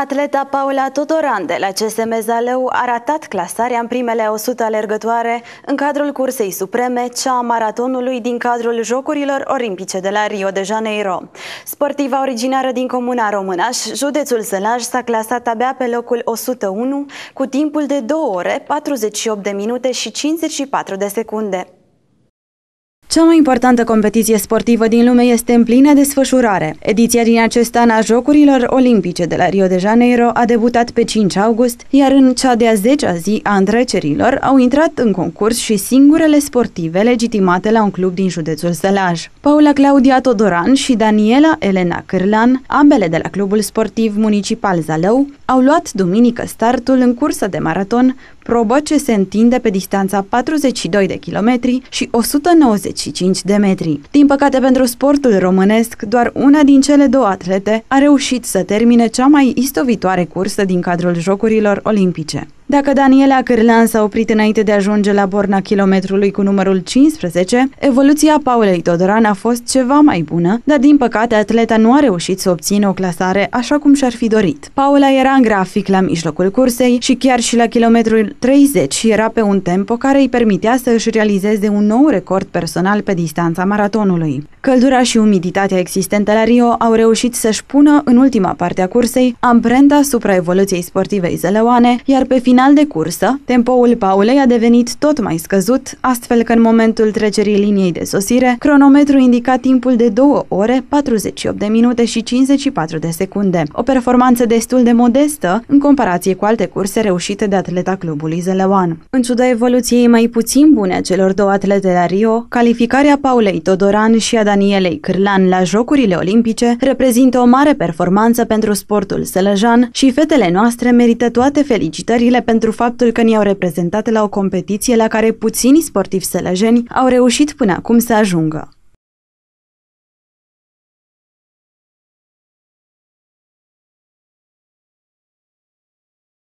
Atleta Paula Todoran de la CSM Zalău a ratat clasarea în primele 100 alergătoare în cadrul cursei supreme, cea a maratonului din cadrul Jocurilor Olimpice de la Rio de Janeiro. Sportiva originară din comuna Românaș, județul Sălaj s-a clasat abia pe locul 101 cu timpul de 2 ore, 48 de minute și 54 de secunde. Cea mai importantă competiție sportivă din lume este în plină desfășurare. Ediția din acest an a Jocurilor Olimpice de la Rio de Janeiro a debutat pe 5 august, iar în cea de-a 10-a zi a întrecerilor au intrat în concurs și singurele sportive legitimate la un club din județul Sălaj. Paula Claudia Todoran și Daniela Elena Cârlan, ambele de la Clubul Sportiv Municipal Zalău, au luat duminică startul în cursă de maraton, probă ce se întinde pe distanța 42 de kilometri și 195 de metri. Din păcate pentru sportul românesc, doar una din cele două atlete a reușit să termine cea mai istovitoare cursă din cadrul Jocurilor Olimpice. Dacă Daniela Cârlean s-a oprit înainte de a ajunge la borna kilometrului cu numărul 15, evoluția Paulei Todoran a fost ceva mai bună, dar din păcate atleta nu a reușit să obțină o clasare așa cum și-ar fi dorit. Paula era în grafic la mijlocul cursei și chiar și la kilometrul 30 era pe un tempo care îi permitea să își realizeze un nou record personal pe distanța maratonului. Căldura și umiditatea existente la Rio au reușit să-și pună în ultima parte a cursei amprenta asupra evoluției sportivei zălăoane, iar pe final de cursă, tempoul Paulei a devenit tot mai scăzut, astfel că în momentul trecerii liniei de sosire, cronometru indica timpul de 2 ore, 48 de minute și 54 de secunde. O performanță destul de modestă în comparație cu alte curse reușite de atleta clubului zălăoan. În ciuda evoluției mai puțin bune a celor două atlete la Rio, calificarea Paulei Todoran și a Danielei Cârlan la Jocurile Olimpice reprezintă o mare performanță pentru sportul sălăjan și fetele noastre merită toate felicitările pentru faptul că ne-au reprezentat la o competiție la care puțini sportivi sălăjeni au reușit până acum să ajungă.